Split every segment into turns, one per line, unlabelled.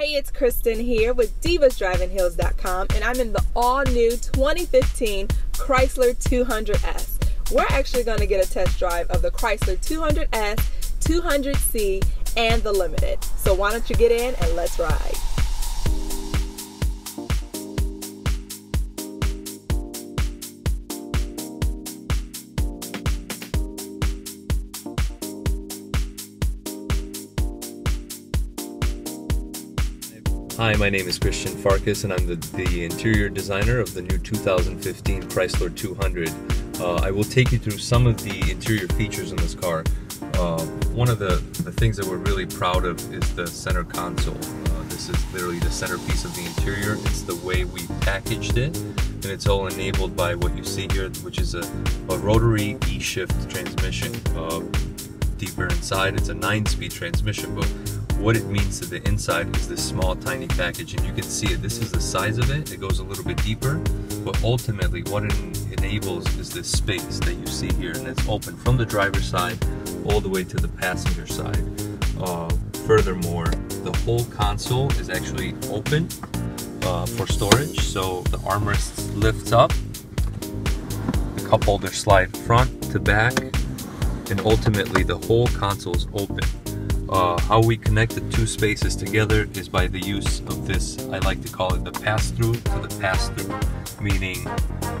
Hey, it's Christen here with DivasDrivingHeels.com, and I'm in the all new 2015 Chrysler 200S. We're actually going to get a test drive of the Chrysler 200S, 200C, and the Limited. So, why don't you get in and let's ride?
Hi, my name is Christian Farkas, and I'm the, the interior designer of the new 2015 Chrysler 200. Uh, I will take you through some of the interior features in this car. Uh, one of the, the things that we're really proud of is the center console. Uh, this is literally the centerpiece of the interior. It's the way we packaged it, and it's all enabled by what you see here, which is a, a rotary E-shift transmission. Uh, deeper inside, it's a 9-speed transmission, but what it means to the inside is this small tiny package and you can see it. This is the size of it. It goes a little bit deeper but ultimately what it enables is this space that you see here and it's open from the driver's side all the way to the passenger side. Uh, furthermore the whole console is actually open uh, for storage so the armrest lifts up the cup holders slide front to back and ultimately the whole console is open uh, how we connect the two spaces together is by the use of this, I like to call it the pass-through to the pass-through, meaning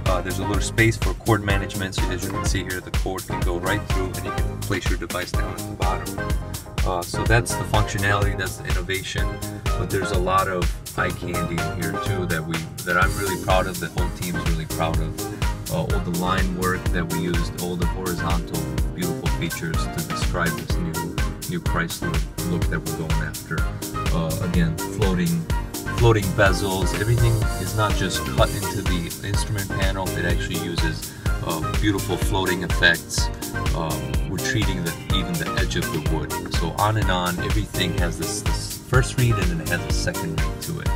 uh, there's a little space for cord management, so as you can see here, the cord can go right through and you can place your device down at the bottom. Uh, so that's the functionality, that's the innovation, but there's a lot of eye candy in here too that we that I'm really proud of, the whole team's really proud of. Uh, all the line work that we used, all the horizontal beautiful features to describe this new new Chrysler look that we're going after. Uh, again, floating floating bezels, everything is not just cut into the instrument panel, it actually uses uh, beautiful floating effects, um, treating the, even the edge of the wood. So on and on, everything has this, this first read and then it has a second read to it.